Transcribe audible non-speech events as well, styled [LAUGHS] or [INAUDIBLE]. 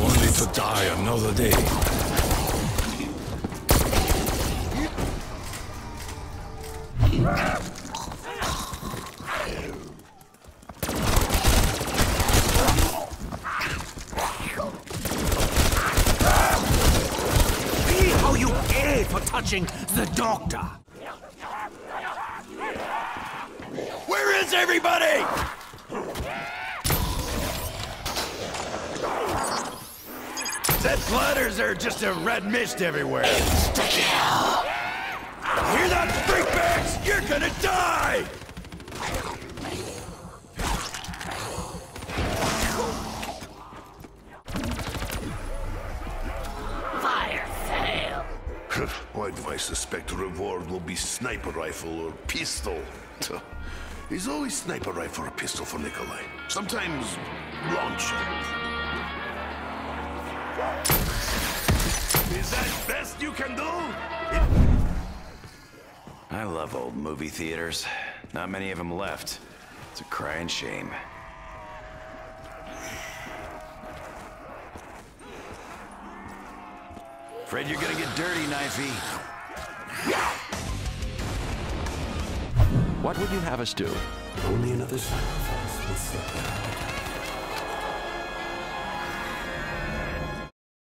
Only to die another day. See how you pay for touching the doctor. Where is everybody? Dead bladders are just a red mist everywhere. Hear that, freakbags? You're gonna die! Fire sale. [LAUGHS] Why do I suspect the reward will be sniper rifle or pistol? [LAUGHS] There's always sniper rifle or pistol for Nikolai. Sometimes launcher. Is that best you can do? I love old movie theaters. Not many of them left. It's a crying shame. Fred, you're gonna get dirty, Knifey. What would you have us do? Only another sacrifice will set that.